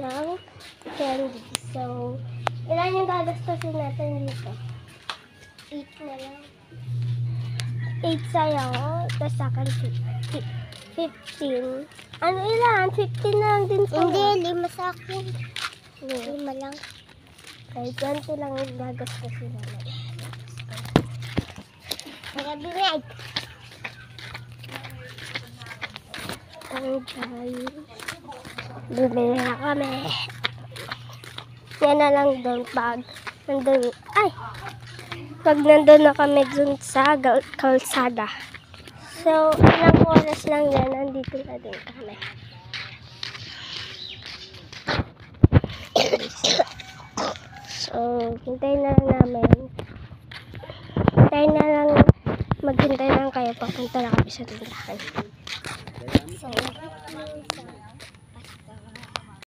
ng candy. So, ilan yung gagastusin natin dito? 8 na lang. 8 sa'yo, tapos akin 15. Ano ilan? 15 na lang din sa'yo. Hindi, lima sa akin. Hindi. Lima lang. Kahit 20 lang yung gagastusin natin. Kaya bimig. Ang guys. Bumili na kami. Yan na lang doon pag nandun. Ay! Pag nandun na kami dun sa kalsada. So, ilang oras lang yan. Nandito na din kami. So, hintayin na lang namin. Hintayin na lang. Maghintay lang kayo. Papunta na kami sa tindahan. So,